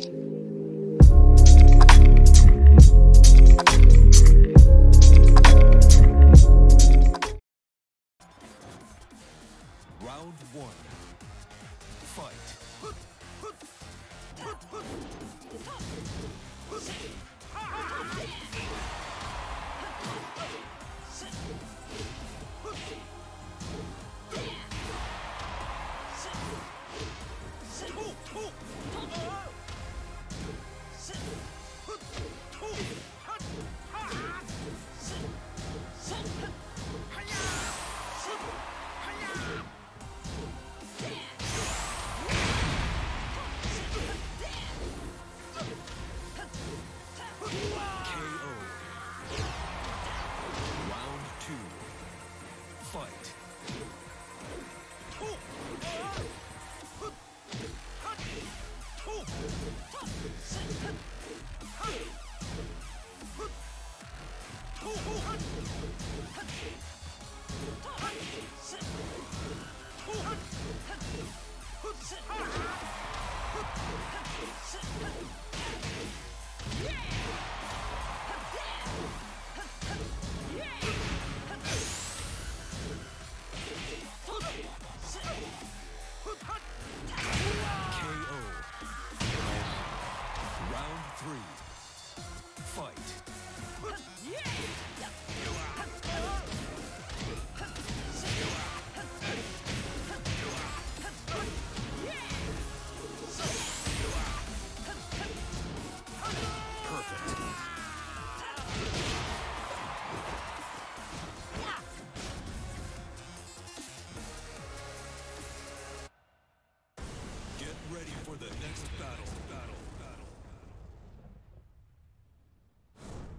Round one.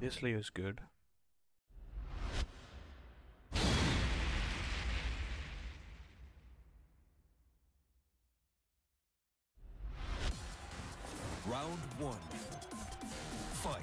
This Leo is good. Round one. Fight.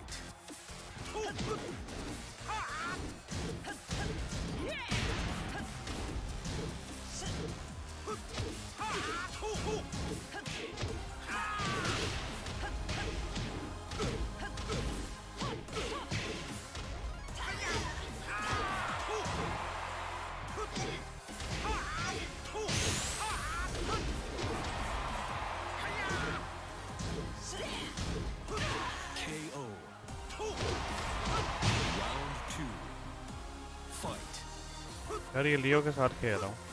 यार ये लियो के साथ खेल रहा हूँ।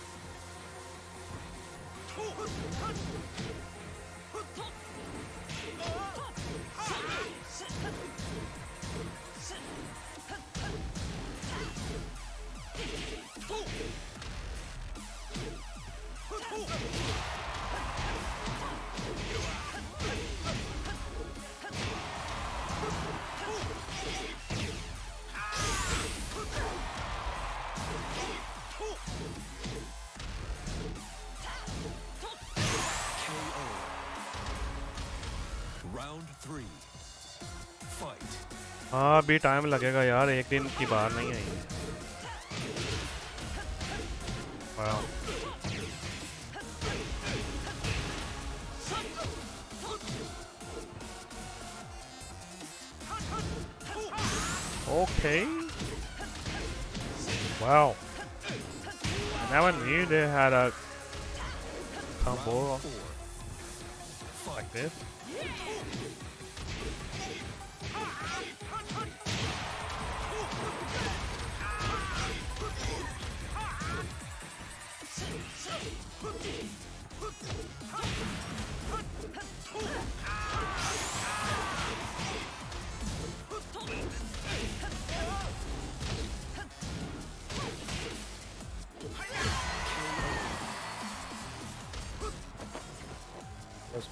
हाँ अभी टाइम लगेगा यार एक दिन की बाहर नहीं आई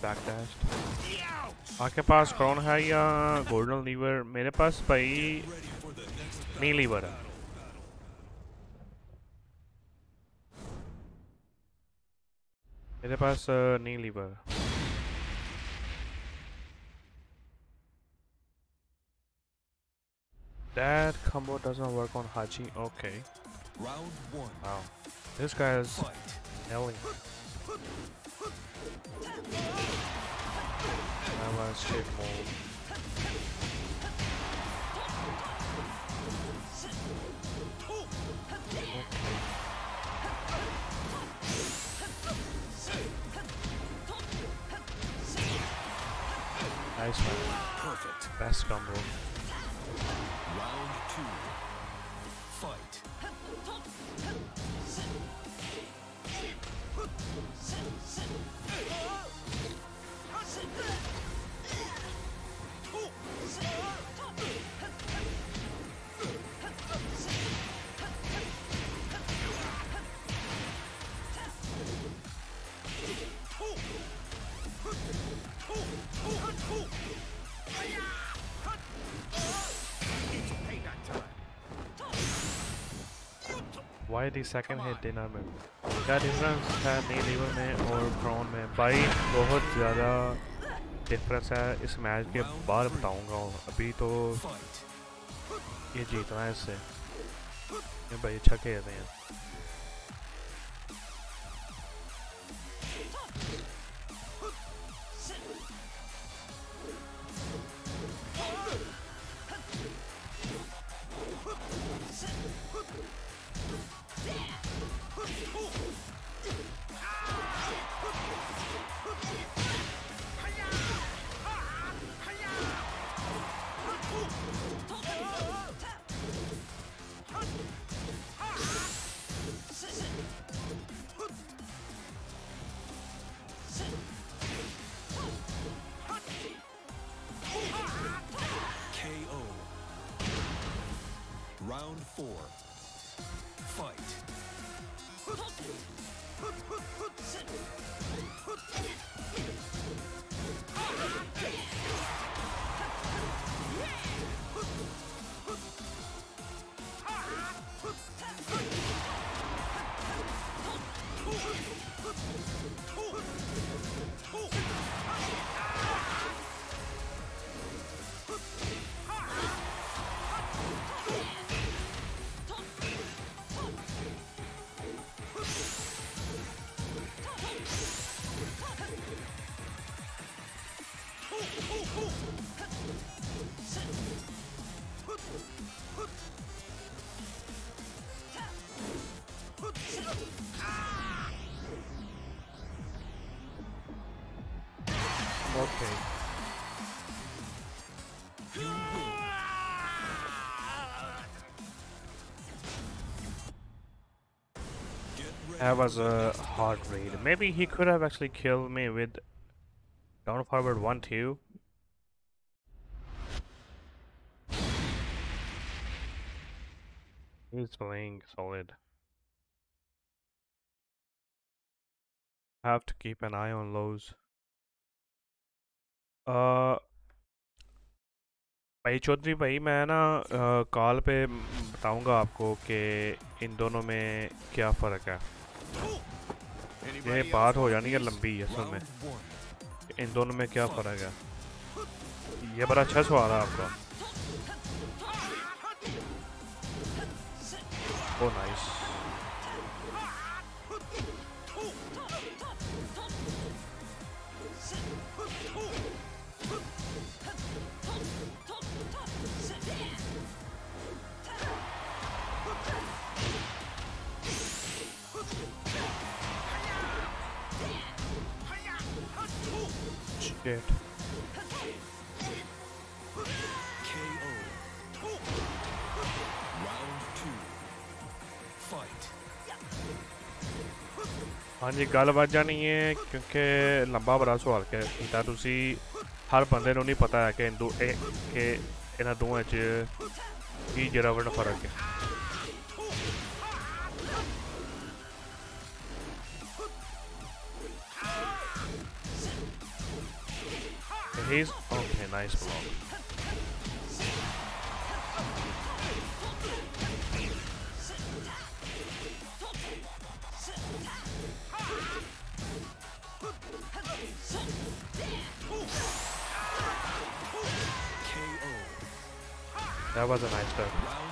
बैकडैश आपके पास कौन है या गोल्डन लीवर मेरे पास भाई Ready for the next knee liver है मेरे पास नी liver That combo doesn't work on Haji. Okay. round one. Wow. This guy is Fight. nailing. have a straight move. Okay. Nice man. Perfect. Best combo. Round two. Fight. Why the second hit did not move? क्या difference है knee liver में और crown में। भाई, बहुत ज़्यादा difference है इस मैच के बाद बताऊँगा। अभी तो ये जीतना है इससे। भाई अच्छा खेल रहे हैं। That was a hard read. Maybe he could have actually killed me with down forward one two. He's playing solid. Have to keep an eye on lows. Uh भाई चौधरी भाई मैं ना कॉल पे बताऊंगा आपको कि इन दोनों में क्या फ़र्क है ये बात हो जानी है लंबी असल में इन दोनों में क्या फ़र्क है? ये बड़ा अच्छा सवाल है आपका। ओ नाइस हाँ जी ਗੱਲ ਵੱਜ ਜਾਣੀ ਹੈ ਕਿਉਂਕਿ ਲੰਬਾ ਬੜਾ ਸਵਾਲ ਕਿ ਕੀਤਾ ਤੁਸੀਂ। ਹਰ ਬੰਦੇ ਨੂੰ ਨਹੀਂ ਪਤਾ ਹੈ ਕਿ ਹਿੰਦੂ ਇਹ ਕਿ ਇਹਨਾਂ ਦੋਵਾਂ 'ਚ ਕੀ ਜਰਾ ਵੱਡਾ ਫ਼ਰਕ ਹੈ। He's okay, nice block. That was a nice turn.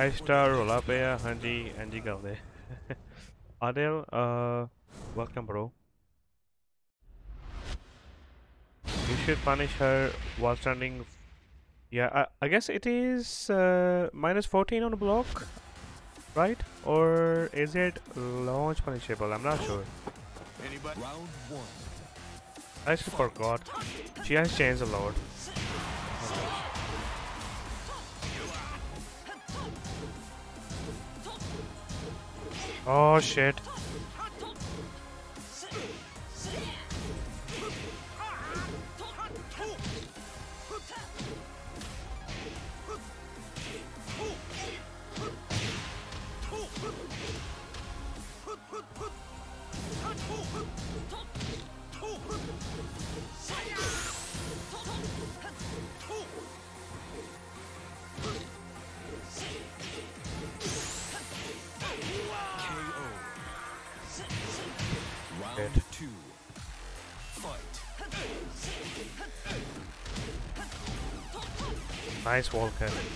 five-star here Hanji, Hanji Galde. Adel, uh, welcome, bro. You should punish her while standing. Yeah, I, I guess it is uh, minus 14 on the block, right? Or is it launch punishable? I'm not sure. Anybody? Round one. I actually forgot. She has changed a lot. Oh shit nice cannon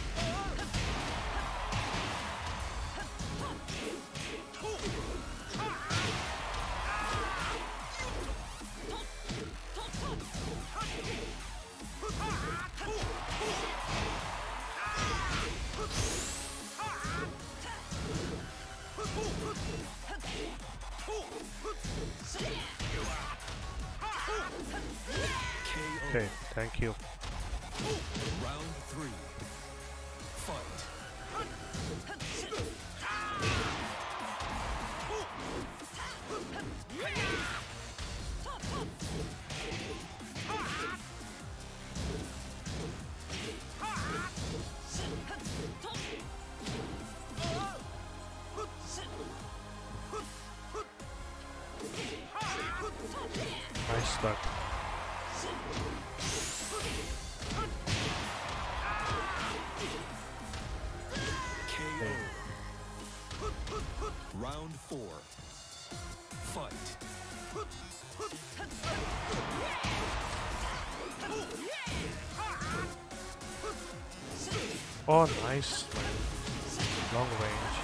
Round four. Fight. oh nice. Long range.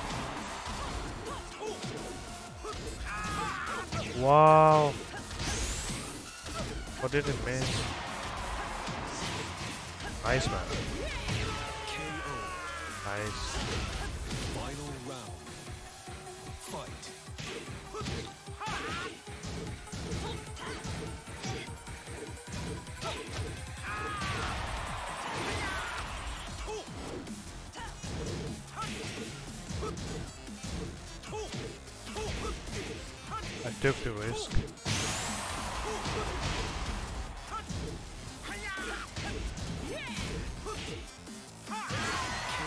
Wow. What did it miss? Nice man. Nice took the risk.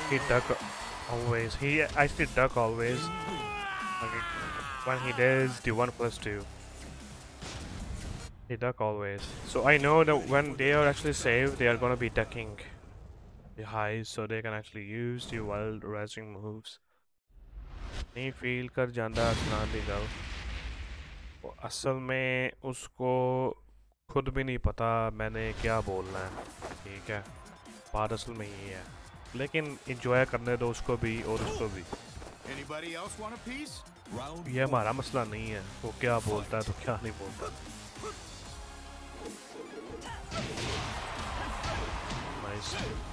He duck always. He I still duck always. When he does the one plus two. They duck always. So I know that when they are actually saved, they are gonna be ducking the highs so they can actually use the wild rising moves. ਨਹੀਂ feel ਕਰ ਜਾਂਦਾ Aslan ਦੀ असल में उसको खुद भी नहीं पता मैंने क्या बोलना है ठीक है? बात असल में ही है। लेकिन इंजॉय करने दो उसको भी और उसको भी। ये हमारा मसला नहीं है वो क्या बोलता है तो क्या नहीं बोलता। Nice Round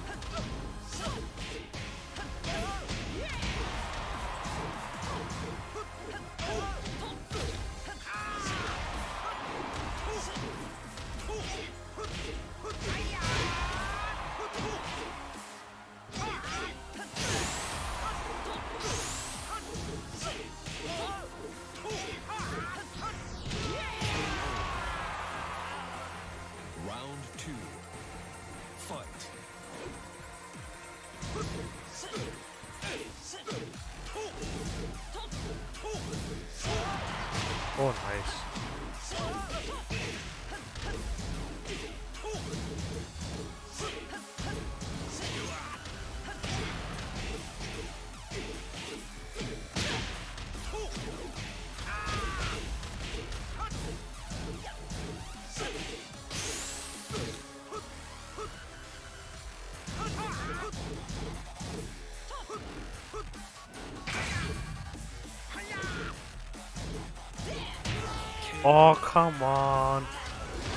Oh, come on.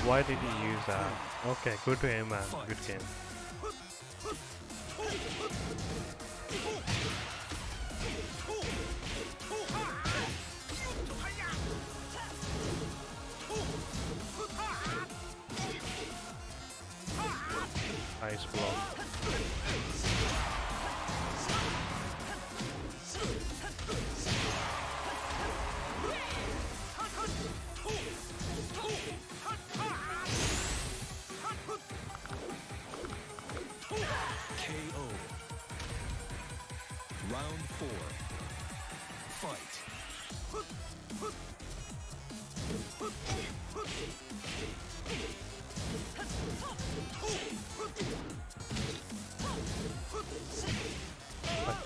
Why did he use that? Okay, good to man. Good game. Nice block.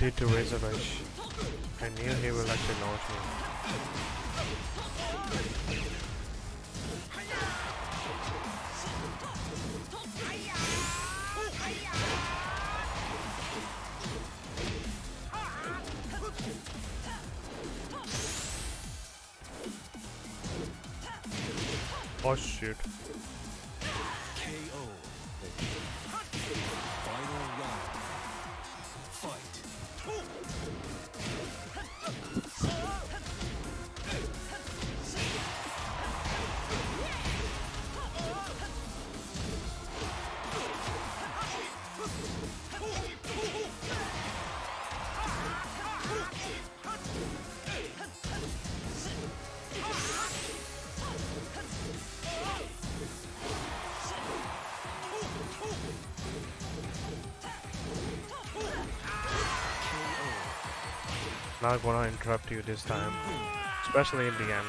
Did to Razor Edge. I knew he will actually launch me. Not gonna interrupt you this time. Especially in the end.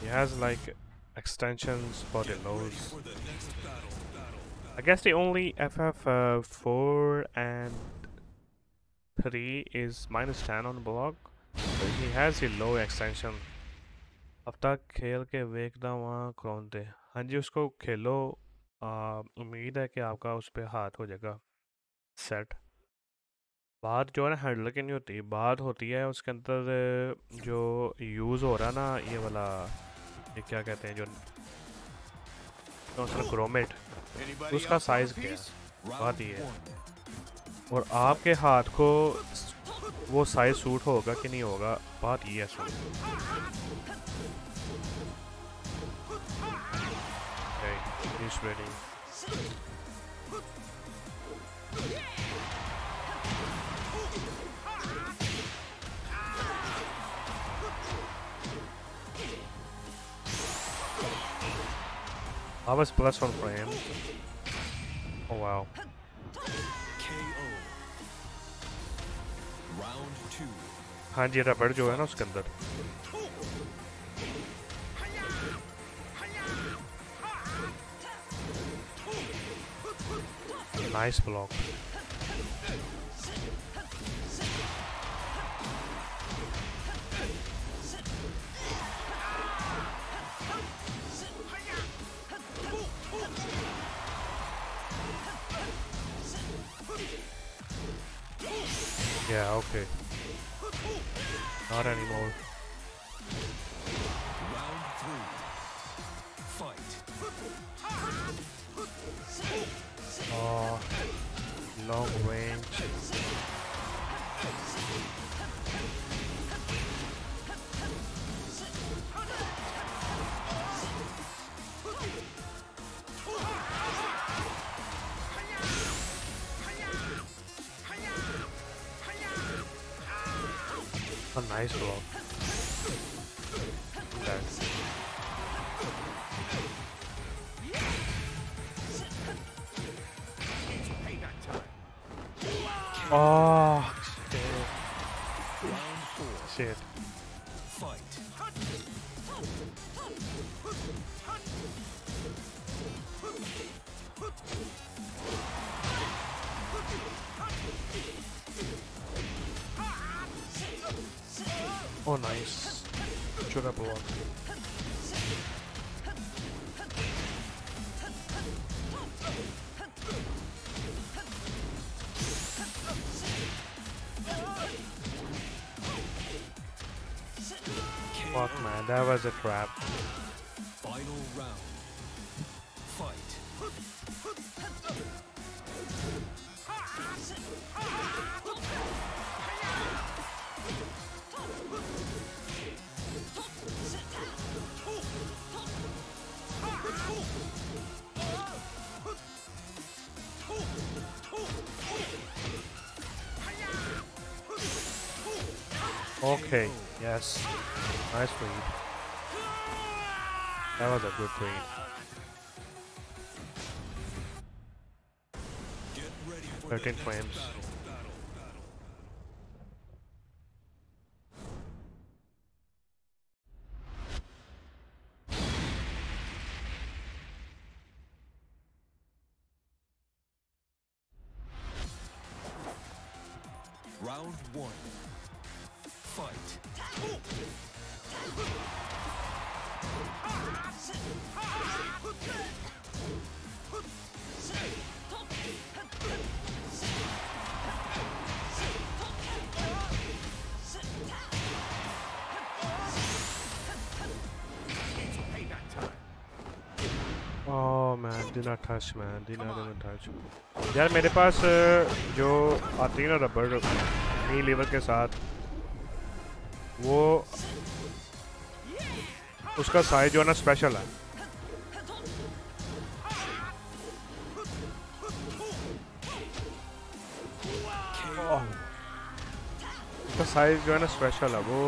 He has like extensions for the lows. I guess the only FF4 and 3 is minus 10 on the block. But he has a low extension. अब तक खेल के देखता वहाँ कौन थे हाँ जी उसको खेलो आ, उम्मीद है कि आपका उस पर हाथ हो जाएगा सेट बात जो है ना हैंडल की नहीं होती बात होती है उसके अंदर जो यूज़ हो रहा है ना ये वाला ये क्या कहते हैं जो जो ग्रोमेट Anybody उसका साइज़ क्या है? बात ये है। और आपके हाथ को वो साइज़ सूट होगा कि नहीं होगा बात ये है सुन। Okay, I was plus one for him. Oh wow. हाँ जी रबड़ जो है ना उसके अंदर nice block Yeah, okay. Not anymore. Nice block. Dead. Oh, shit. Shit. Fight. Oh, nice. Should have blocked. Fuck man, that was a trap. Nice read. That was a good read. Get ready for the 13 next frames. Touch man, not touch. यार मेरे पास जो आती है ना rubber नी liver के साथ वो उसका साइज़ जो है ना स्पेशल है। उसका साइज़ जो है ना स्पेशल है वो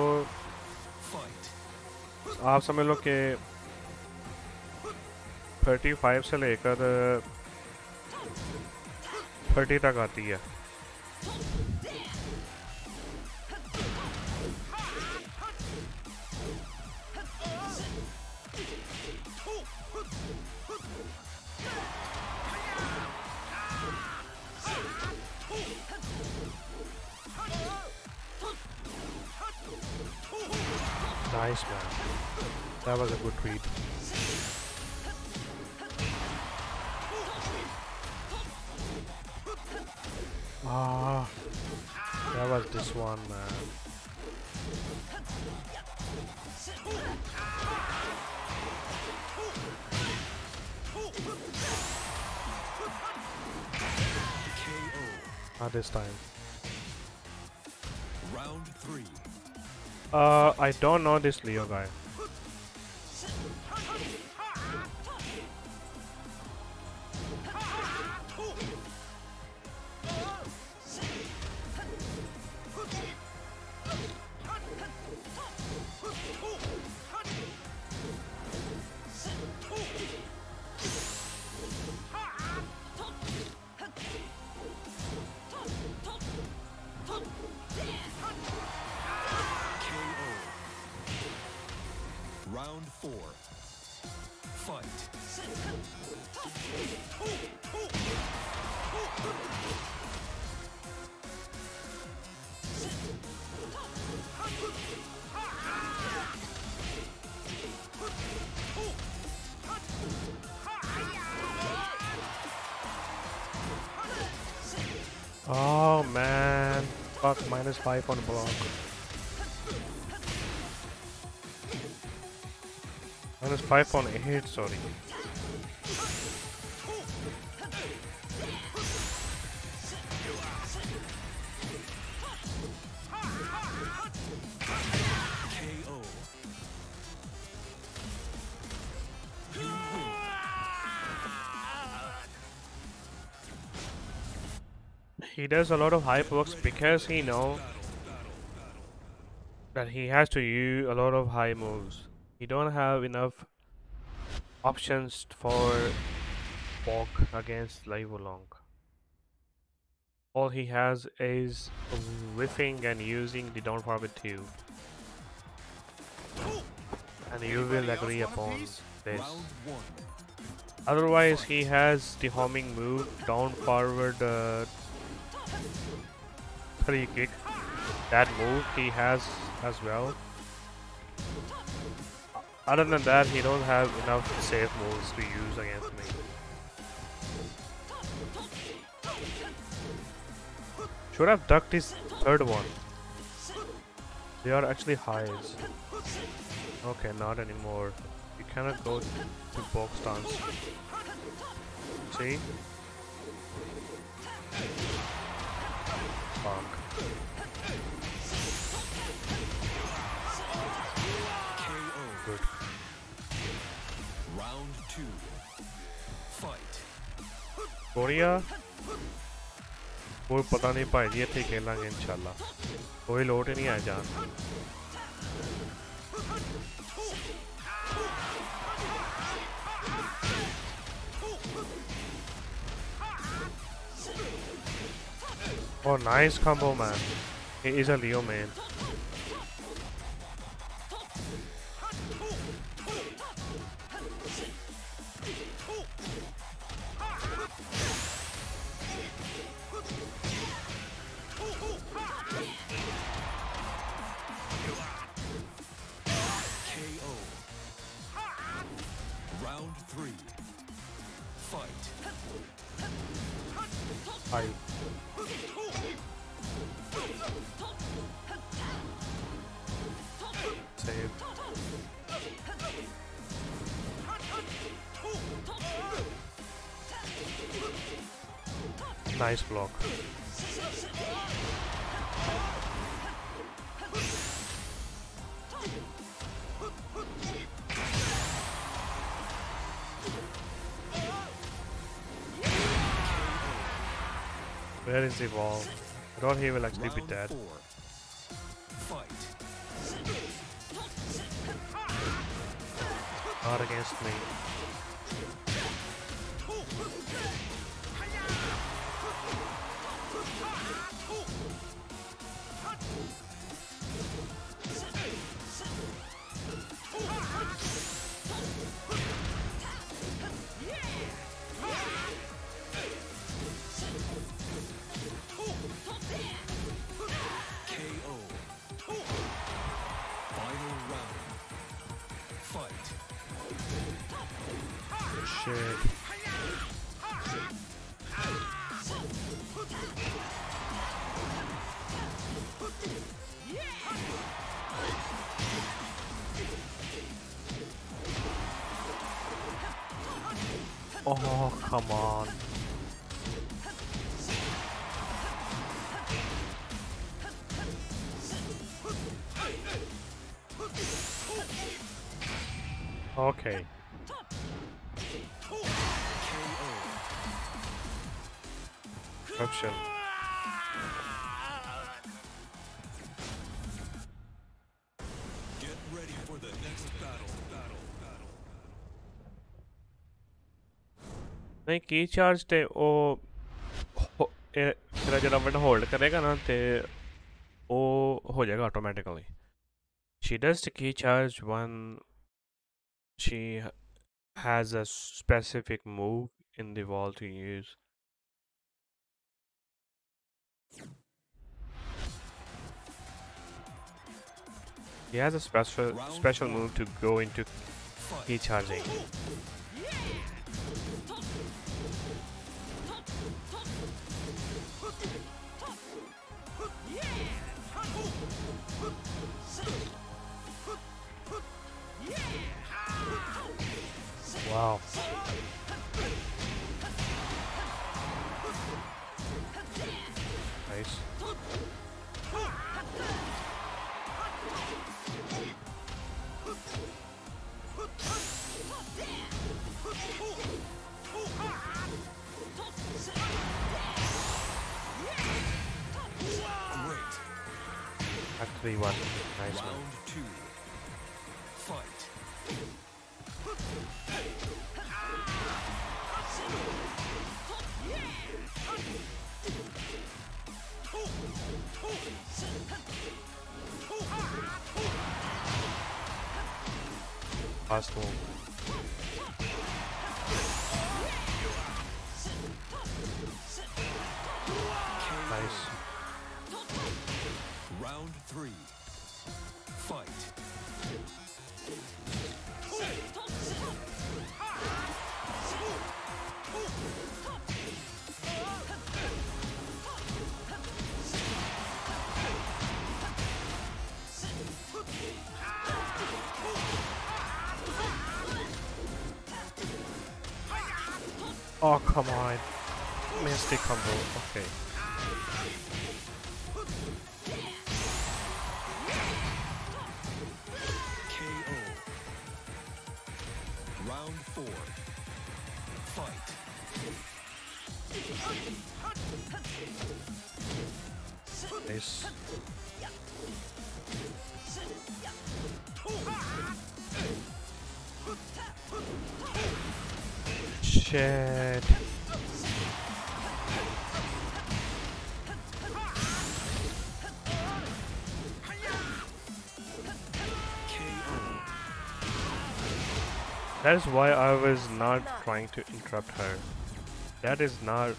आप समझ लो कि 35 से लेकर 30 तक आती है। Not this time. Round three. Uh, I don't know this Leo guy. Minus five on block. Minus five on eight, sorry. He does a lot of hype works because he know that he has to use a lot of high moves. He don't have enough options for walk against Lei Wulong. All he has is whiffing and using the down forward 2. And you will agree upon this. Otherwise, he has the homing move, down forward uh, three kick. That move he has as well. Other than that, he don't have enough safe moves to use against me. Should have ducked his third one. They are actually highs. Okay, not anymore. You cannot go to box stance. See? fuck. Good. Round two. Fight. Korea. कोई पता नहीं भाई जी इतने खेलेंगे इंशाल्लाह कोई लोट नहीं है जान Oh, nice combo, man. He is a Leo man. Nice block. Where is the wall? Thought he will actually be dead. Not against me. KO. Oh, come on. Okay. Corruption. ਨਹੀਂ ਕੀ ਚਾਰਜ ਤੇ ਉਹ ਹੋ- ਇਹ ਤੇਰਾ ਜਿਹੜਾ button hold ਕਰੇਗਾ ਨਾ ਤੇ ਉਹ ਹੋ ਜਾਏਗਾ automatically she does the key charge when she h- has a specific move in the wall to use he has a special Round special one. move to go into Fight. key charging Wow nice Great. At 3 1. Nice one. Oh, come on. Mystic combo. Okay. That is why I was not trying to interrupt her. That is not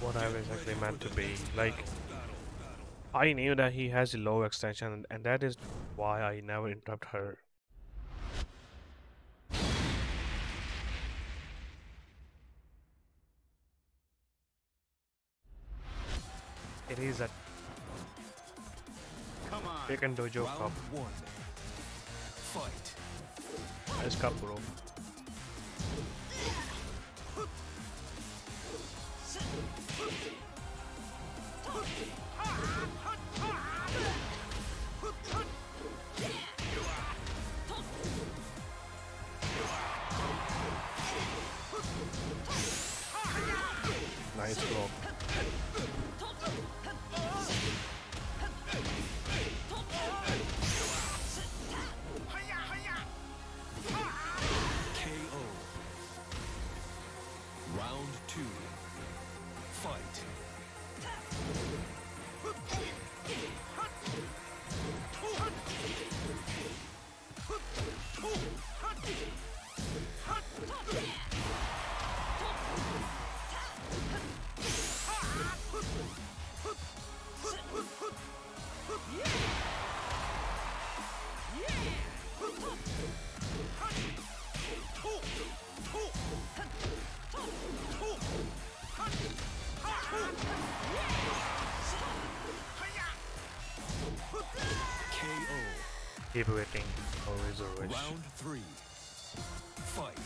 what I was actually meant to be. Like, I knew that he has a low extension, and that is why I never interrupt her. It is a Come on. Chicken Dojo Cup. Fight. Nice cup, Keep waiting. Always a wish. Round three. Fight.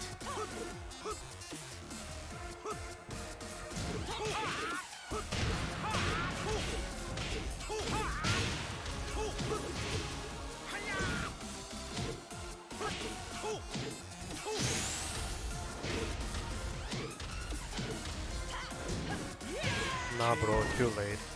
Nah, bro, too late.